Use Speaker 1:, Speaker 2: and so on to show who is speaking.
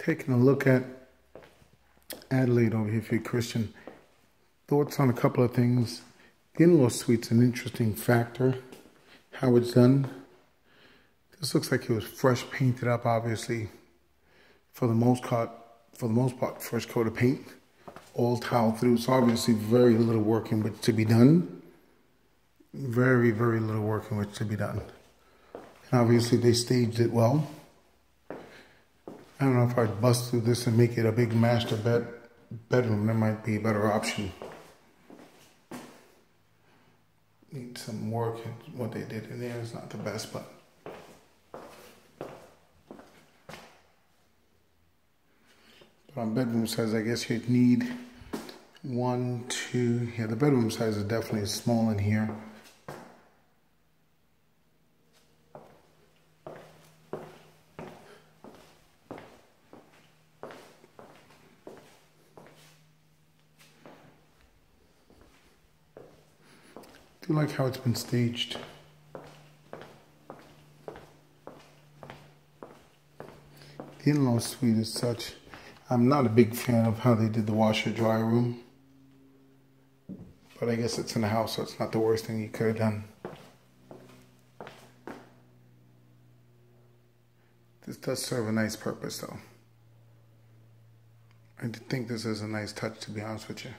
Speaker 1: taking a look at Adelaide over here for you, Christian. Thoughts on a couple of things. The in-law suite's an interesting factor. How it's done. This looks like it was fresh painted up, obviously. For the most part, for the most part, fresh coat of paint, all tile through. So obviously, very little work in which to be done. Very, very little work in which to be done. And obviously, they staged it well. I don't know if I'd bust through this and make it a big master bed bedroom. That might be a better option. Need some work. What they did in there is not the best, but. But on bedroom size, I guess you'd need one, two. Yeah, the bedroom size is definitely small in here. Do like how it's been staged. The in-law suite is such. I'm not a big fan of how they did the washer dryer room. But I guess it's in the house, so it's not the worst thing you could have done. This does serve a nice purpose though. I think this is a nice touch to be honest with you.